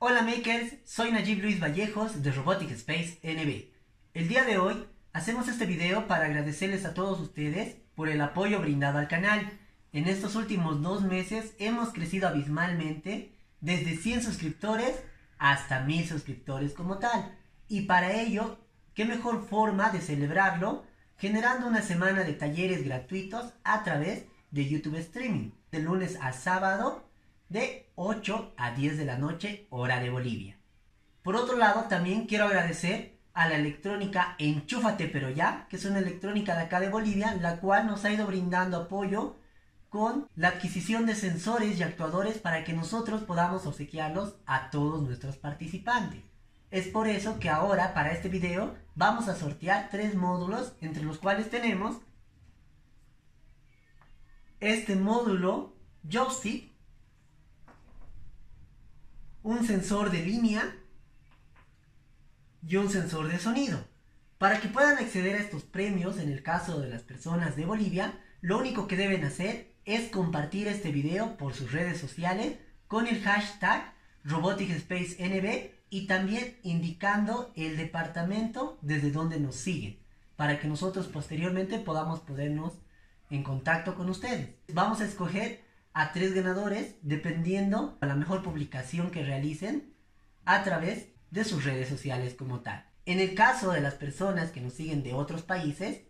Hola makers, soy Najib Luis Vallejos de Robotic Space NB. El día de hoy hacemos este video para agradecerles a todos ustedes por el apoyo brindado al canal. En estos últimos dos meses hemos crecido abismalmente desde 100 suscriptores hasta 1000 suscriptores como tal. Y para ello, qué mejor forma de celebrarlo generando una semana de talleres gratuitos a través de YouTube Streaming, de lunes a sábado de 8 a 10 de la noche, hora de Bolivia. Por otro lado, también quiero agradecer a la electrónica Enchúfate pero ya, que es una electrónica de acá de Bolivia, la cual nos ha ido brindando apoyo con la adquisición de sensores y actuadores para que nosotros podamos obsequiarlos a todos nuestros participantes. Es por eso que ahora para este video vamos a sortear tres módulos entre los cuales tenemos este módulo joystick, un sensor de línea y un sensor de sonido. Para que puedan acceder a estos premios en el caso de las personas de Bolivia, lo único que deben hacer es compartir este video por sus redes sociales con el hashtag RoboticSpaceNB y también indicando el departamento desde donde nos siguen para que nosotros posteriormente podamos ponernos en contacto con ustedes. Vamos a escoger a tres ganadores dependiendo de la mejor publicación que realicen a través de sus redes sociales como tal. En el caso de las personas que nos siguen de otros países,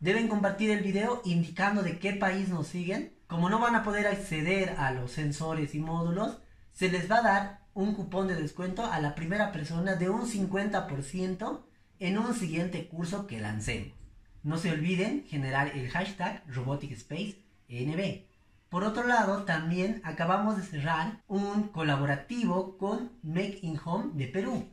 deben compartir el video indicando de qué país nos siguen. Como no van a poder acceder a los sensores y módulos, se les va a dar un cupón de descuento a la primera persona de un 50% en un siguiente curso que lancemos. No se olviden generar el hashtag RoboticSpaceNB. Por otro lado, también acabamos de cerrar un colaborativo con Make in Home de Perú.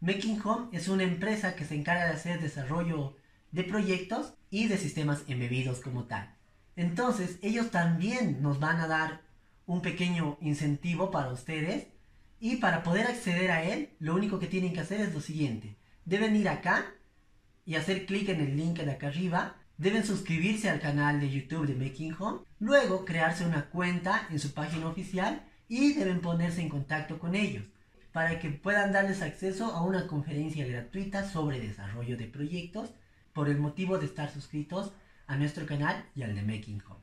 Make in Home es una empresa que se encarga de hacer desarrollo de proyectos y de sistemas embebidos como tal. Entonces, ellos también nos van a dar un pequeño incentivo para ustedes y para poder acceder a él, lo único que tienen que hacer es lo siguiente. Deben ir acá y hacer clic en el link de acá arriba. Deben suscribirse al canal de YouTube de Making Home. Luego crearse una cuenta en su página oficial y deben ponerse en contacto con ellos para que puedan darles acceso a una conferencia gratuita sobre desarrollo de proyectos por el motivo de estar suscritos a nuestro canal y al de Making Home.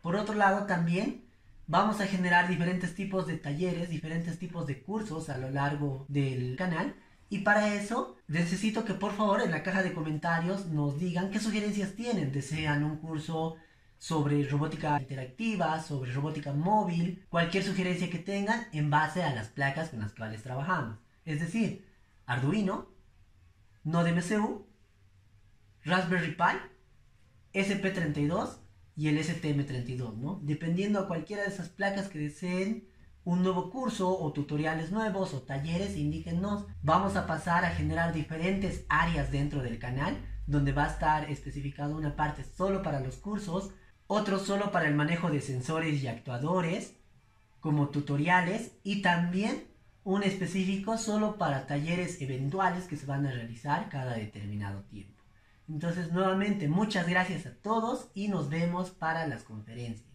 Por otro lado, también vamos a generar diferentes tipos de talleres, diferentes tipos de cursos a lo largo del canal. Y para eso necesito que por favor en la caja de comentarios nos digan qué sugerencias tienen. ¿Desean un curso sobre robótica interactiva, sobre robótica móvil? Cualquier sugerencia que tengan en base a las placas con las cuales trabajamos. Es decir, Arduino, Node MCU, Raspberry Pi, SP32 y el STM32, ¿no? Dependiendo a cualquiera de esas placas que deseen un nuevo curso o tutoriales nuevos o talleres, indíquenos. Vamos a pasar a generar diferentes áreas dentro del canal, donde va a estar especificado una parte solo para los cursos, otro solo para el manejo de sensores y actuadores, como tutoriales, y también un específico solo para talleres eventuales que se van a realizar cada determinado tiempo. Entonces, nuevamente, muchas gracias a todos y nos vemos para las conferencias.